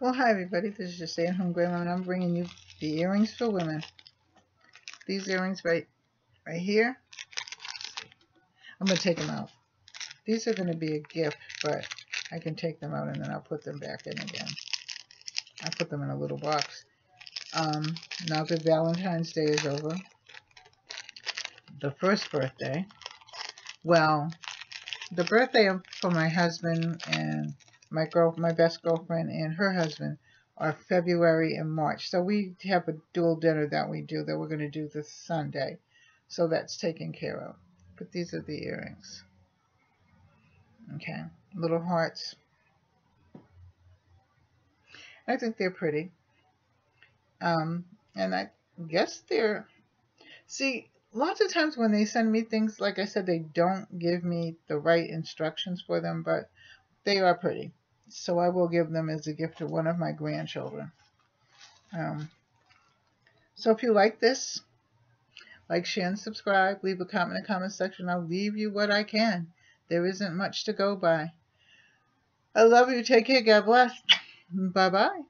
Well, hi everybody. This is your stay-at-home grandma, and I'm bringing you the earrings for women. These earrings right, right here. I'm gonna take them out. These are gonna be a gift, but I can take them out and then I'll put them back in again. I put them in a little box. Um, now that Valentine's Day is over, the first birthday. Well, the birthday for my husband and my girl, my best girlfriend and her husband are February and March. So we have a dual dinner that we do that we're going to do this Sunday. So that's taken care of. But these are the earrings. Okay, little hearts. I think they're pretty. Um, and I guess they're, see, lots of times when they send me things, like I said, they don't give me the right instructions for them, but they are pretty so I will give them as a gift to one of my grandchildren. Um, so if you like this, like, share, and subscribe. Leave a comment in the comment section. I'll leave you what I can. There isn't much to go by. I love you. Take care. God bless. Bye-bye.